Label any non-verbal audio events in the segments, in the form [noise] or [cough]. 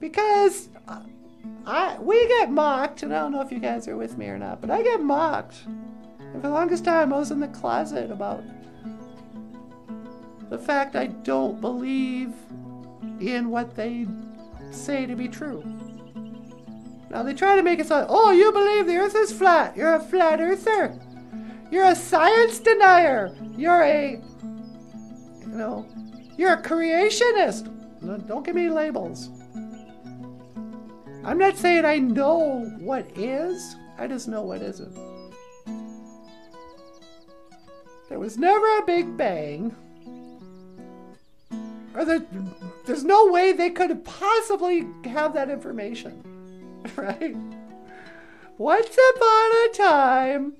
because I, we get mocked, and I don't know if you guys are with me or not, but I get mocked. And for the longest time, I was in the closet about the fact I don't believe in what they say to be true. Now they try to make it sound, oh, you believe the earth is flat. You're a flat earther. You're a science denier. You're a, you know, you're a creationist. Don't give me labels. I'm not saying I know what is, I just know what isn't. There was never a Big Bang. Or there, there's no way they could possibly have that information. [laughs] Right? Once upon a time,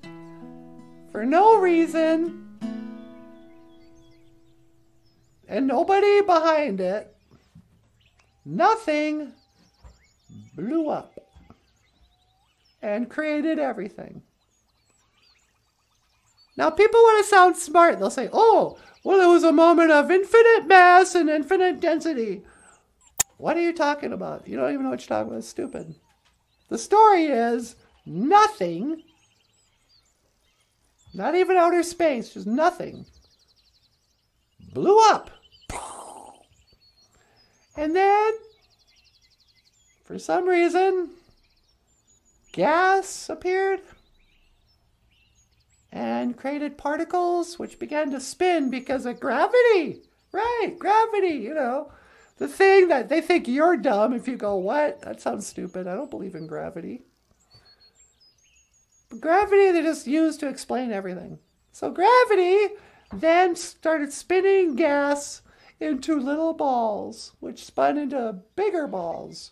for no reason, and nobody behind it, nothing blew up and created everything. Now, people want to sound smart. They'll say, oh, well, it was a moment of infinite mass and infinite density. What are you talking about? You don't even know what you're talking about. It's stupid. The story is nothing, not even outer space, just nothing, blew up. And then, for some reason, gas appeared and created particles which began to spin because of gravity. Right, gravity, you know. The thing that they think you're dumb if you go, What? That sounds stupid. I don't believe in gravity. But gravity they just use to explain everything. So gravity then started spinning gas into little balls, which spun into bigger balls.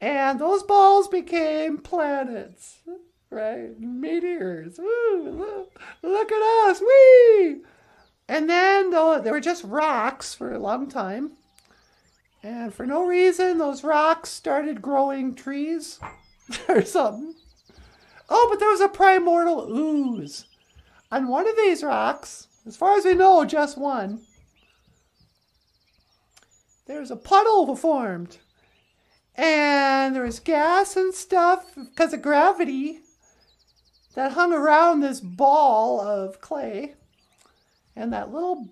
And those balls became planets, right? Meteors. Look, look at us. Whee! And then though they were just rocks for a long time. And for no reason, those rocks started growing trees [laughs] or something. Oh, but there was a primordial ooze. On one of these rocks, as far as we know, just one, there's a puddle formed. And there was gas and stuff because of gravity that hung around this ball of clay. And that little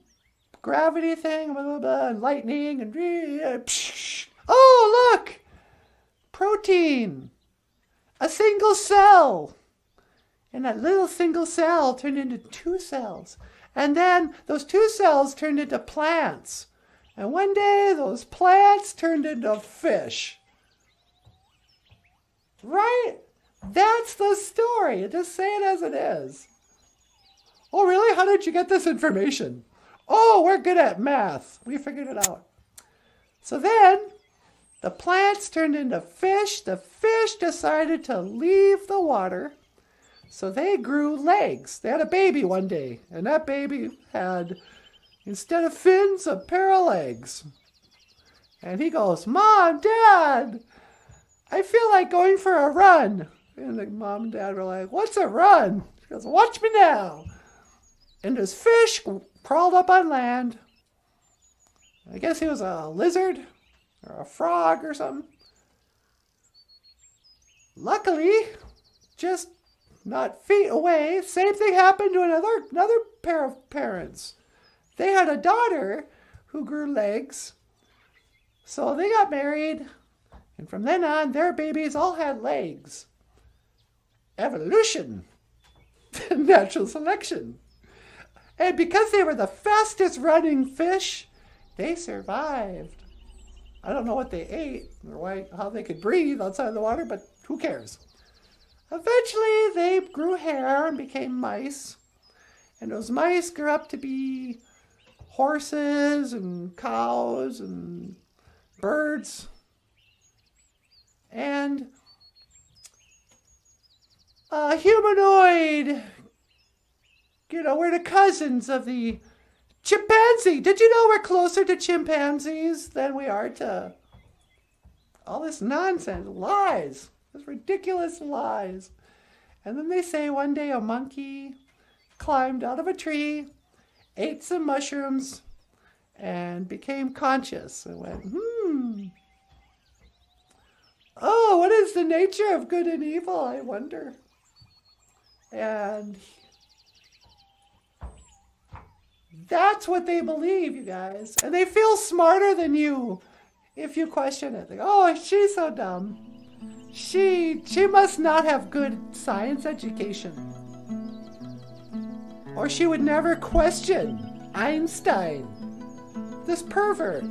gravity thing, blah, blah, blah, and lightning, and oh, look! Protein! A single cell! And that little single cell turned into two cells. And then those two cells turned into plants. And one day those plants turned into fish. Right? That's the story. Just say it as it is. Oh, really? How did you get this information? Oh, we're good at math. We figured it out. So then the plants turned into fish. The fish decided to leave the water. So they grew legs. They had a baby one day, and that baby had, instead of fins, a pair of legs. And he goes, Mom, Dad, I feel like going for a run. And the mom and dad were like, What's a run? She goes, Watch me now. And this fish crawled up on land. I guess he was a lizard or a frog or something. Luckily, just not feet away, same thing happened to another another pair of parents. They had a daughter who grew legs. So they got married, and from then on their babies all had legs. Evolution. [laughs] Natural selection. And because they were the fastest running fish, they survived. I don't know what they ate or why, how they could breathe outside of the water, but who cares? Eventually, they grew hair and became mice. And those mice grew up to be horses and cows and birds. And a humanoid you know, we're the cousins of the chimpanzee. Did you know we're closer to chimpanzees than we are to all this nonsense, lies, this ridiculous lies. And then they say one day a monkey climbed out of a tree, ate some mushrooms, and became conscious and went, hmm. Oh, what is the nature of good and evil? I wonder. And that's what they believe, you guys. And they feel smarter than you if you question it. Go, oh, she's so dumb. She she must not have good science education. Or she would never question Einstein, this pervert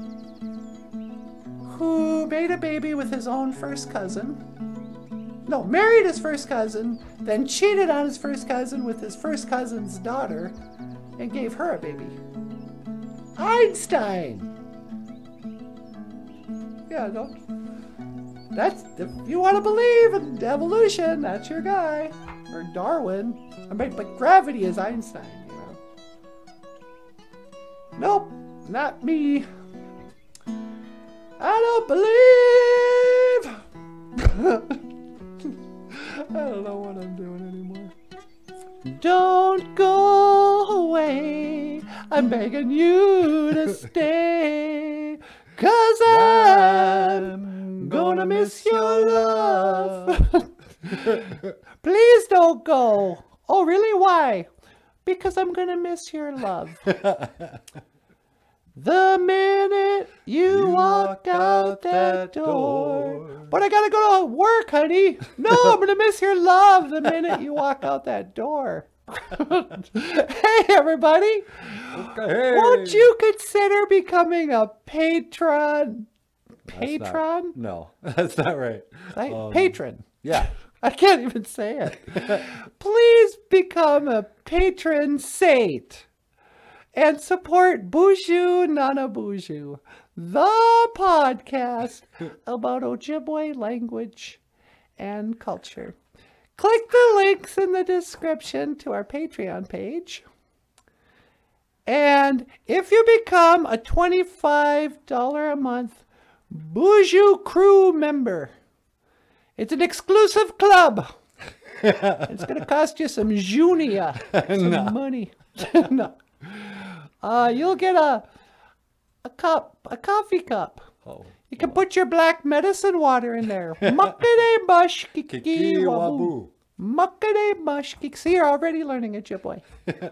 who made a baby with his own first cousin. No, married his first cousin, then cheated on his first cousin with his first cousin's daughter, and gave her a baby. Einstein! Yeah, don't. That's if you want to believe in evolution, that's your guy. Or Darwin. I mean, but gravity is Einstein, you know. Nope, not me. Don't believe. [laughs] I don't know what I'm doing anymore. Don't go away. I'm begging you to [laughs] stay. Cause I'm gonna miss your love. [laughs] Please don't go. Oh, really? Why? Because I'm gonna miss your love. The minute you, You walk walk out that door. But I gotta go to work, honey. No, [laughs] I'm gonna miss your love the minute you walk out that door. [laughs] hey, everybody. Hey. Won't you consider becoming a patron? That's not- Patron? no, [laughs] that's not right. Right? Um, patron. Yeah. I can't even say it. Please become a patron saint and support Boozhoo Nana Boozhoo, the podcast about Ojibwe language and culture. Click the links in the description to our Patreon page. And if you become a $25 a month Boozhoo Crew member, it's an exclusive club. [laughs] it's going to cost you some junia, [laughs] some money. [laughs] no. Uh, you'll get a a cup, a coffee cup. Oh. You can put your black medicine water in there. [laughs] Muckety mush kiki waboo. waboo. Mush kiki. See, you're already learning Ojibwe. [laughs]